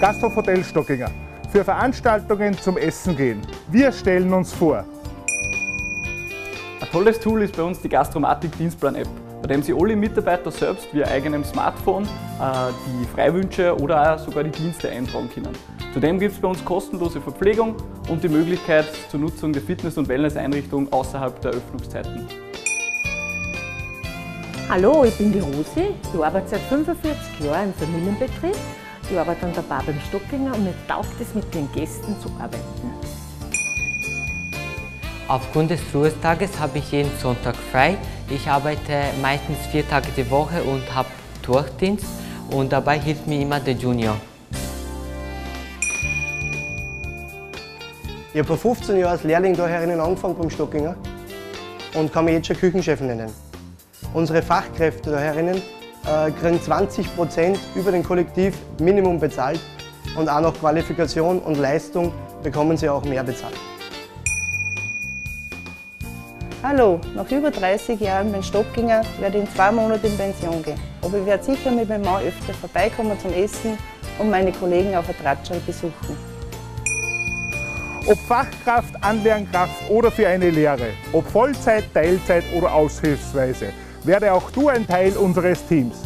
Gasthof Hotel Stockinger. Für Veranstaltungen zum Essen gehen. Wir stellen uns vor. Ein tolles Tool ist bei uns die Gastromatik Dienstplan App, bei dem Sie alle Mitarbeiter selbst via eigenem Smartphone äh, die Freiwünsche oder auch sogar die Dienste eintragen können. Zudem gibt es bei uns kostenlose Verpflegung und die Möglichkeit zur Nutzung der Fitness- und Wellnesseinrichtung außerhalb der Öffnungszeiten. Hallo, ich bin die Rosi. Ich arbeite seit 45 Jahren im Familienbetrieb. Ich arbeite an der Bar beim Stockinger und mir taugt es, mit den Gästen zu arbeiten. Aufgrund des Ruhestages habe ich jeden Sonntag frei. Ich arbeite meistens vier Tage die Woche und habe Durchdienst und dabei hilft mir immer der Junior. Ich habe vor 15 Jahren als Lehrling da herinnen angefangen beim Stockinger und kann mich jetzt schon Küchenchef nennen. Unsere Fachkräfte da herinnen äh, kriegen 20 Prozent über den Kollektiv Minimum bezahlt und auch nach Qualifikation und Leistung bekommen sie auch mehr bezahlt. Hallo, nach über 30 Jahren beim Stockinger werde ich in zwei Monaten in Pension gehen. Aber ich werde sicher mit meinem Mann öfter vorbeikommen zum Essen und meine Kollegen auf der Tratschel besuchen. Ob Fachkraft, Anlernkraft oder für eine Lehre, ob Vollzeit, Teilzeit oder aushilfsweise, werde auch du ein Teil unseres Teams.